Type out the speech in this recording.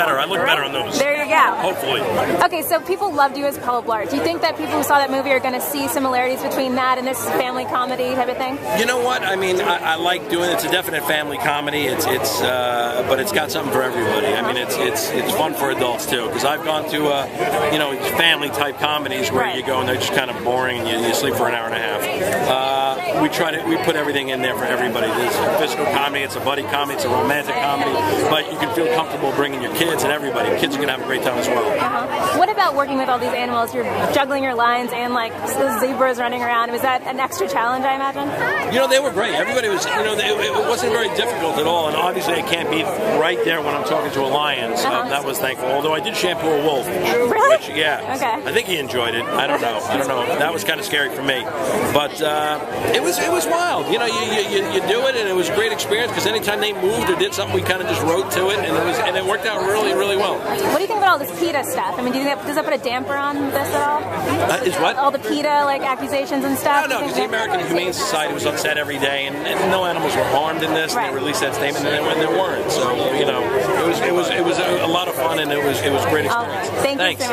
better. I look better on those. There you go. Hopefully. Okay, so people loved you as Paul Blart. Do you think that people who saw that movie are going to see similarities between that and this family comedy type of thing? You know what? I mean, I, I like doing. It's a definite family comedy. It's it's, uh, but it's got something for everybody. I mean, it's it's it's fun for adults too. Because I've gone to, uh, you know, family type comedies where Right. you go and they're just kind of boring and you, you sleep for an hour and a half. Uh, we try to we put everything in there for everybody. It's a physical comedy. It's a buddy comedy. It's a romantic comedy. But you can feel comfortable bringing your kids and everybody. Kids are gonna have a great time as well. Uh-huh. What about working with all these animals? You're juggling your lines and like the zebras running around. Was that an extra challenge, I imagine? You know, they were great. Everybody was, you know, it, it wasn't very difficult at all. And obviously, I can't be right there when I'm talking to a lion. So Uh-huh. that was thankful. Although I did shampoo a wolf. Really? Which, yeah. Okay. I think he enjoyed it. I don't know. I don't know. That was kind of scary for me. But uh, it was it was wild. You know, you, you, you, you do it, and it was a great experience because anytime they moved or did something, we kind of just wrote to it, and it was and it worked out really really well. What do you think about all this PETA stuff? I mean, do you think that, does that put a damper on this at all? Uh, is what? All the PETA like accusations and stuff. No, no, you because the American Humane Society was on set every day, and, and no animals were harmed in this. And they released that statement, and then there weren't. So you know, it was it was it was a, a lot of fun, and it was it was a great Oh, experience. thank you Thanks. so much.